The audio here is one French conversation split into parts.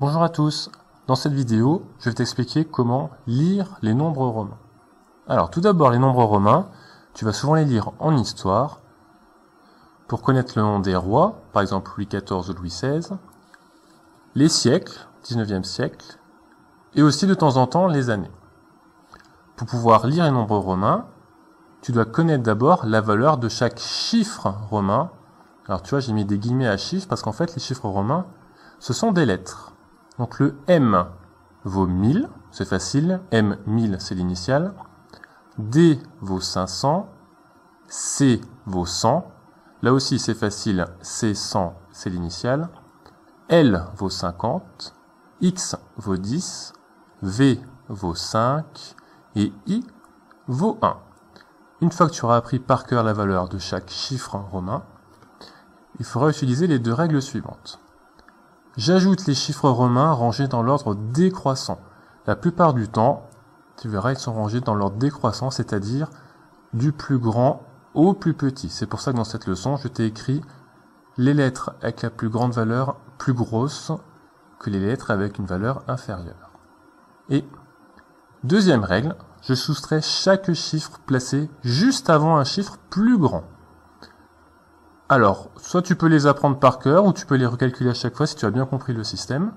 Bonjour à tous, dans cette vidéo, je vais t'expliquer comment lire les nombres romains. Alors tout d'abord les nombres romains, tu vas souvent les lire en histoire, pour connaître le nom des rois, par exemple Louis XIV ou Louis XVI, les siècles, 19e siècle, et aussi de temps en temps les années. Pour pouvoir lire les nombres romains, tu dois connaître d'abord la valeur de chaque chiffre romain. Alors tu vois, j'ai mis des guillemets à chiffres parce qu'en fait les chiffres romains, ce sont des lettres. Donc le M vaut 1000, c'est facile, M 1000 c'est l'initiale. D vaut 500, C vaut 100, là aussi c'est facile, C 100 c'est l'initiale. L vaut 50, X vaut 10, V vaut 5 et I vaut 1. Une fois que tu auras appris par cœur la valeur de chaque chiffre romain, il faudra utiliser les deux règles suivantes. J'ajoute les chiffres romains rangés dans l'ordre décroissant. La plupart du temps, tu verras, ils sont rangés dans l'ordre décroissant, c'est-à-dire du plus grand au plus petit. C'est pour ça que dans cette leçon, je t'ai écrit les lettres avec la plus grande valeur plus grosse que les lettres avec une valeur inférieure. Et deuxième règle, je soustrais chaque chiffre placé juste avant un chiffre plus grand. Alors, soit tu peux les apprendre par cœur, ou tu peux les recalculer à chaque fois si tu as bien compris le système.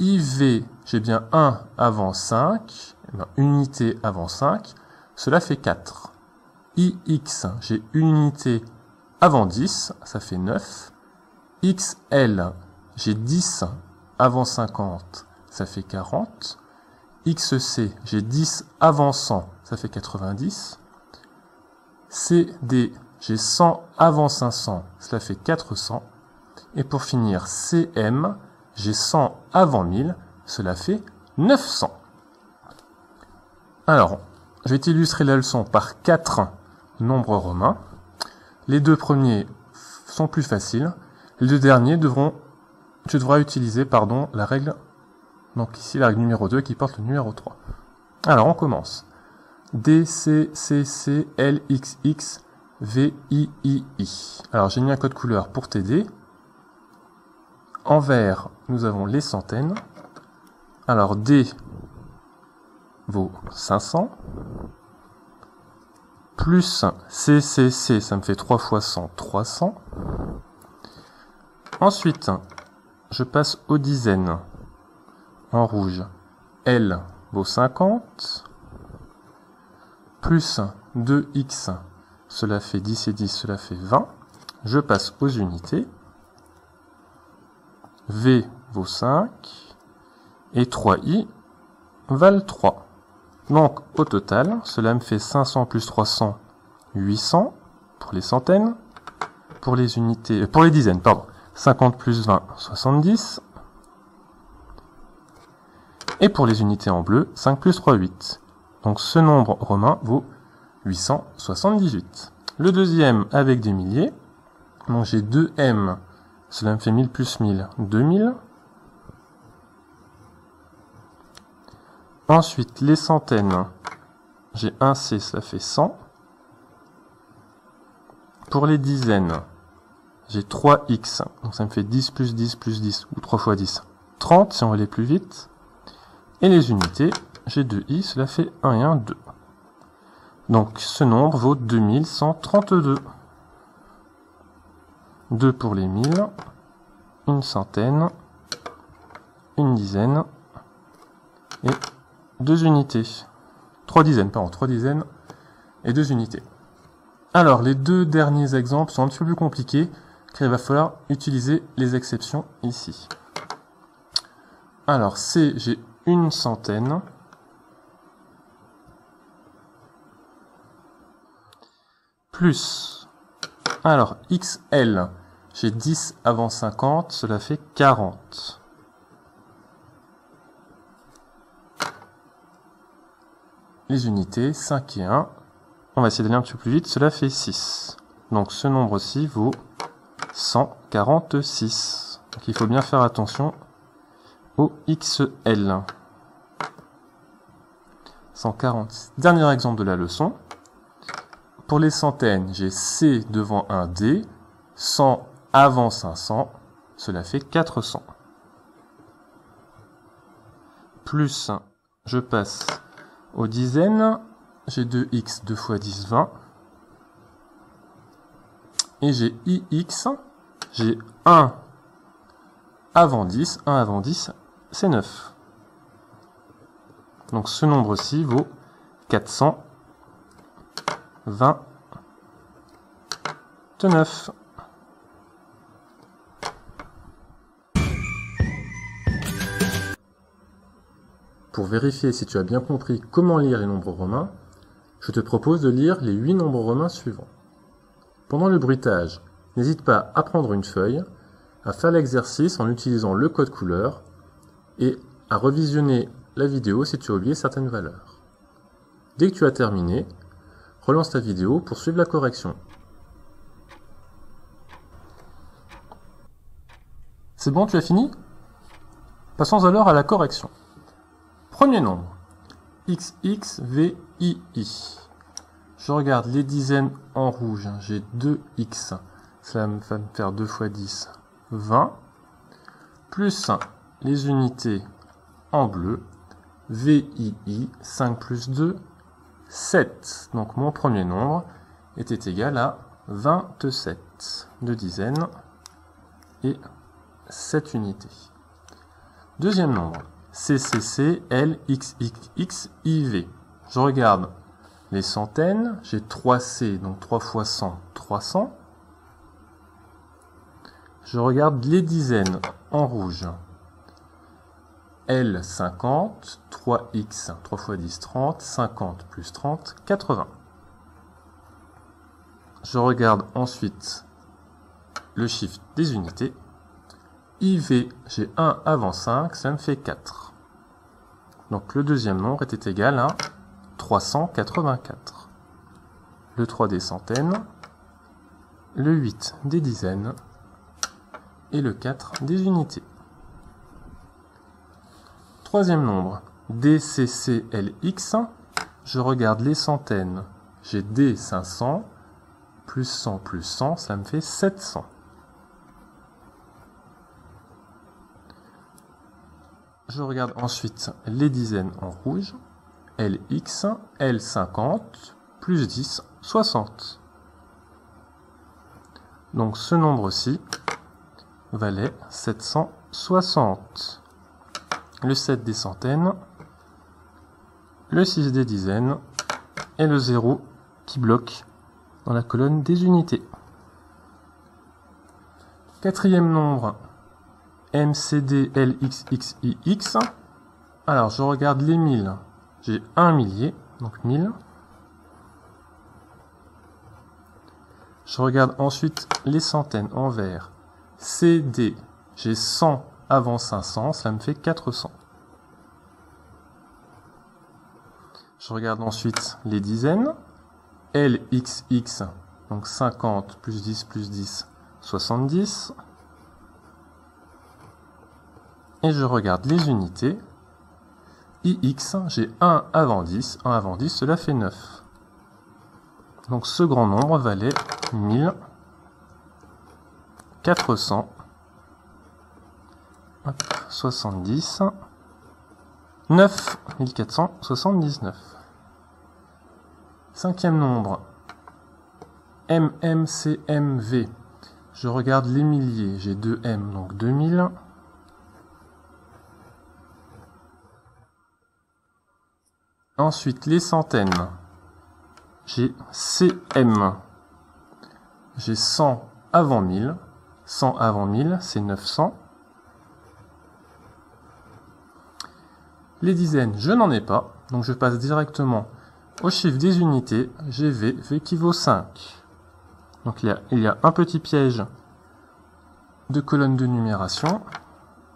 IV, j'ai bien 1 avant 5, eh ben, unité avant 5, cela fait 4. IX, j'ai unité avant 10, ça fait 9. XL, j'ai 10 avant 50, ça fait 40. XC, j'ai 10 avant 100, ça fait 90. CD, j'ai 100 avant 500, cela fait 400. Et pour finir, CM, j'ai 100 avant 1000, cela fait 900. Alors, je vais t'illustrer la leçon par quatre nombres romains. Les deux premiers sont plus faciles. Les deux derniers devront, tu devras utiliser, pardon, la règle, donc ici la règle numéro 2 qui porte le numéro 3. Alors, on commence. D, C, C, C, L, X, X, VIII. Alors j'ai mis un code couleur pour t'aider. En vert, nous avons les centaines. Alors D vaut 500. Plus CCC, ça me fait 3 fois 100, 300. Ensuite, je passe aux dizaines. En rouge, L vaut 50. Plus 2X, cela fait 10 et 10, cela fait 20. Je passe aux unités. V vaut 5 et 3i valent 3. Donc au total, cela me fait 500 plus 300, 800 pour les centaines. Pour les unités, euh, pour les dizaines, pardon. 50 plus 20, 70. Et pour les unités en bleu, 5 plus 3, 8. Donc ce nombre romain vaut 878. Le deuxième avec des milliers. Donc j'ai 2m, cela me fait 1000 plus 1000, 2000. Ensuite, les centaines, j'ai 1c, cela fait 100. Pour les dizaines, j'ai 3x, donc ça me fait 10 plus 10 plus 10, ou 3 fois 10, 30 si on va aller plus vite. Et les unités, j'ai 2i, cela fait 1 et 1, 2. Donc ce nombre vaut 2132. 2 pour les 1000, une centaine, une dizaine et deux unités. Trois dizaines, pardon, trois dizaines et deux unités. Alors les deux derniers exemples sont un petit peu plus compliqués car il va falloir utiliser les exceptions ici. Alors C, j'ai une centaine. Plus, alors XL, j'ai 10 avant 50, cela fait 40. Les unités, 5 et 1, on va essayer d'aller un petit peu plus vite, cela fait 6. Donc ce nombre-ci vaut 146. Donc il faut bien faire attention au XL. 146. Dernier exemple de la leçon. Pour les centaines, j'ai C devant un D, 100 avant 500, cela fait 400. plus je passe aux dizaines, j'ai 2x, 2 fois 10, 20. Et j'ai ix, j'ai 1 avant 10, 1 avant 10, c'est 9. Donc ce nombre-ci vaut 429. Pour vérifier si tu as bien compris comment lire les nombres romains, je te propose de lire les 8 nombres romains suivants. Pendant le bruitage, n'hésite pas à prendre une feuille, à faire l'exercice en utilisant le code couleur et à revisionner la vidéo si tu as oublié certaines valeurs. Dès que tu as terminé, relance ta vidéo pour suivre la correction. C'est bon, tu as fini? Passons alors à la correction. Premier nombre. XXVII. Je regarde les dizaines en rouge. J'ai 2x. Cela va me faire 2 fois 10. 20. Plus les unités en bleu. VII. 5 plus 2. 7. Donc mon premier nombre était égal à 27 de dizaines et 7 unités. Deuxième nombre. CCC. Je regarde les centaines, j'ai 3C, donc 3 fois 100, 300. Je regarde les dizaines en rouge. L, 50, 3X, 3 fois 10, 30, 50 plus 30, 80. Je regarde ensuite le chiffre des unités. IV, j'ai 1 avant 5, ça me fait 4. Donc le deuxième nombre était égal à 384. Le 3 des centaines, le 8 des dizaines et le 4 des unités. Troisième nombre, DCCLX, je regarde les centaines. J'ai D 500, plus 100 plus 100, ça me fait 700. Je regarde ensuite les dizaines en rouge. LX, L50, plus 10, 60. Donc ce nombre-ci valait 760. Le 7 des centaines, le 6 des dizaines et le 0 qui bloque dans la colonne des unités. Quatrième nombre, MCDLXXIX. Alors, je regarde les 1000. J'ai un millier, donc 1000. Je regarde ensuite les centaines en vert. CD, j'ai 100 avant 500, ça me fait 400. Je regarde ensuite les dizaines. LXX, donc 50 plus 10 plus 10, 70 et je regarde les unités. IX, j'ai 1 avant 10, 1 avant 10, cela fait 9. Donc ce grand nombre valait 1470, 9 1479. Cinquième nombre, MMCMV. Je regarde les milliers, j'ai 2 M, donc 2000. Ensuite, les centaines. J'ai CM. J'ai 100 avant 1000. 100 avant 1000, c'est 900. Les dizaines, je n'en ai pas. Donc je passe directement au chiffre des unités. J'ai V, qui vaut 5. Donc il y a, un petit piège de colonne de numération.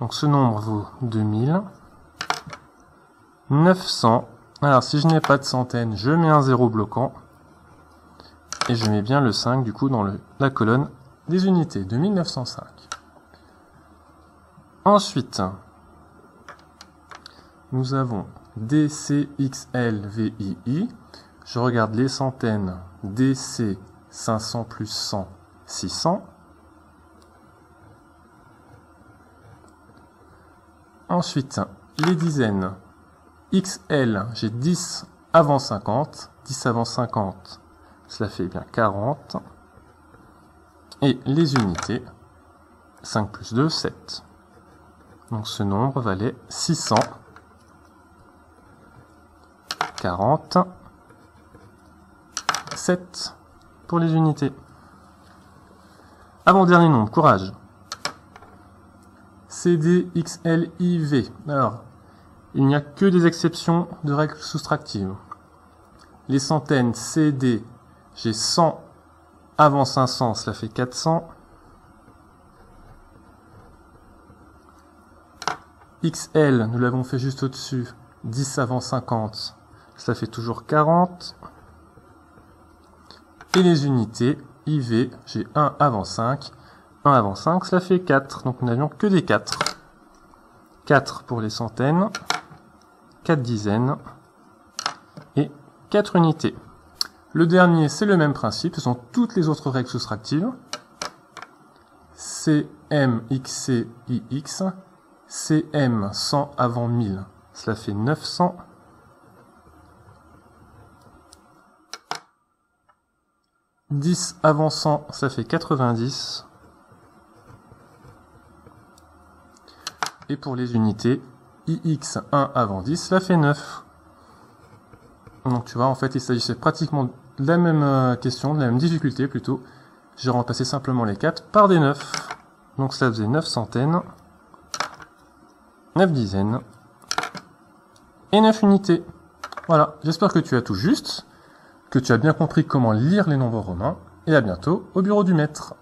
Donc ce nombre vaut 2000. 900 alors, si je n'ai pas de centaines, je mets un 0 bloquant. Et je mets bien le 5, du coup, dans la colonne des unités de 1905. Ensuite, nous avons DCXLVII. Je regarde les centaines. DC 500 plus 100, 600. Ensuite, les dizaines. XL, j'ai 10 avant 50. 10 avant 50, cela fait bien 40. Et les unités, 5 plus 2, 7. Donc ce nombre valait 600. 40. 7 pour les unités. Avant-dernier nombre, courage. CD, XL, IV. Alors, il n'y a que des exceptions de règles soustractives. Les centaines, CD, j'ai 100 avant 500, cela fait 400. XL, nous l'avons fait juste au-dessus, 10 avant 50, cela fait toujours 40. Et les unités, IV, j'ai 1 avant 5, 1 avant 5, cela fait 4. Donc nous n'avions que des 4. 4 pour les centaines, 4 dizaines et 4 unités. Le dernier, c'est le même principe, ce sont toutes les autres règles soustractives. CM, XC, IX, CM 100 avant 1000, cela fait 900. « 10 avant 100, ça fait 90. Et pour les unités, IX 1 avant 10, cela fait 9. Donc tu vois, en fait, il s'agissait pratiquement de la même euh, question, de la même difficulté plutôt. J'ai remplacé simplement les 4 par des 9. Donc ça faisait 9 centaines, 9 dizaines et 9 unités. Voilà, j'espère que tu as tout juste, que tu as bien compris comment lire les nombres romains, et à bientôt au bureau du maître.